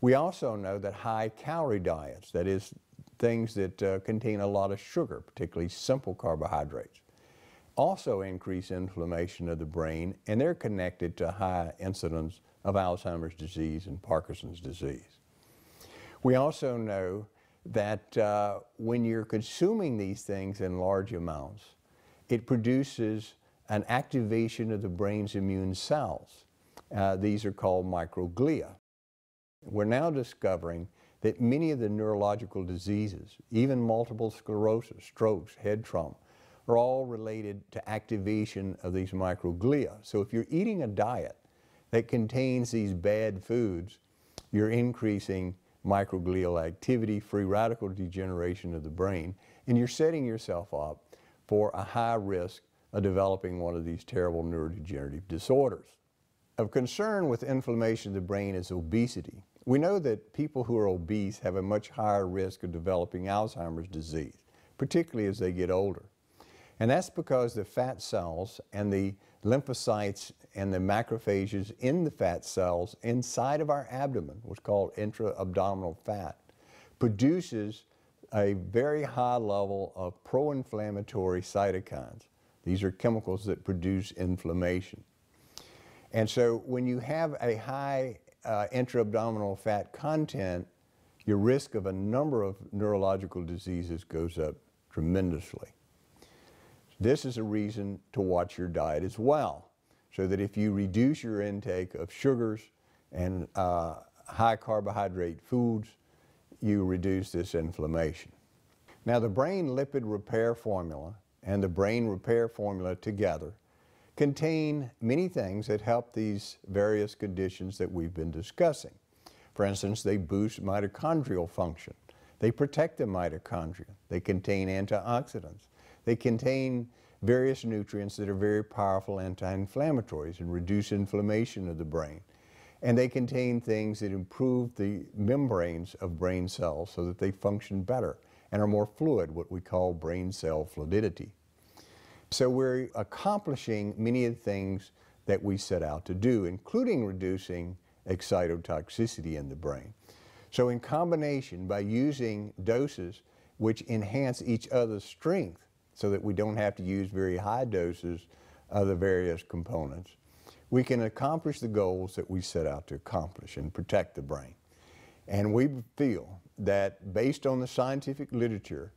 We also know that high calorie diets, that is, things that uh, contain a lot of sugar, particularly simple carbohydrates, also increase inflammation of the brain, and they're connected to high incidence of Alzheimer's disease and Parkinson's disease. We also know that uh, when you're consuming these things in large amounts, it produces an activation of the brain's immune cells. Uh, these are called microglia. We're now discovering that many of the neurological diseases, even multiple sclerosis, strokes, head trauma, are all related to activation of these microglia. So if you're eating a diet that contains these bad foods, you're increasing microglial activity, free radical degeneration of the brain, and you're setting yourself up for a high risk of developing one of these terrible neurodegenerative disorders. Of concern with inflammation of the brain is obesity. We know that people who are obese have a much higher risk of developing Alzheimer's disease, particularly as they get older. And that's because the fat cells and the lymphocytes and the macrophages in the fat cells inside of our abdomen, what's called intra-abdominal fat, produces a very high level of pro-inflammatory cytokines. These are chemicals that produce inflammation. And so when you have a high uh, intra-abdominal fat content, your risk of a number of neurological diseases goes up tremendously. This is a reason to watch your diet as well, so that if you reduce your intake of sugars and uh, high carbohydrate foods, you reduce this inflammation. Now the brain lipid repair formula and the brain repair formula together contain many things that help these various conditions that we've been discussing. For instance, they boost mitochondrial function. They protect the mitochondria. They contain antioxidants. They contain various nutrients that are very powerful anti-inflammatories and reduce inflammation of the brain. And they contain things that improve the membranes of brain cells so that they function better and are more fluid, what we call brain cell fluidity. So we're accomplishing many of the things that we set out to do, including reducing excitotoxicity in the brain. So in combination, by using doses which enhance each other's strength, so that we don't have to use very high doses of the various components. We can accomplish the goals that we set out to accomplish and protect the brain. And we feel that based on the scientific literature,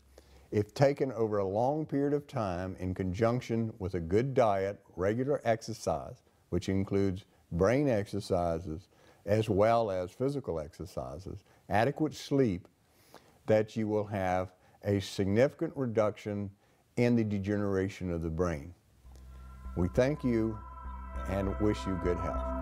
if taken over a long period of time in conjunction with a good diet, regular exercise, which includes brain exercises as well as physical exercises, adequate sleep, that you will have a significant reduction in the degeneration of the brain. We thank you and wish you good health.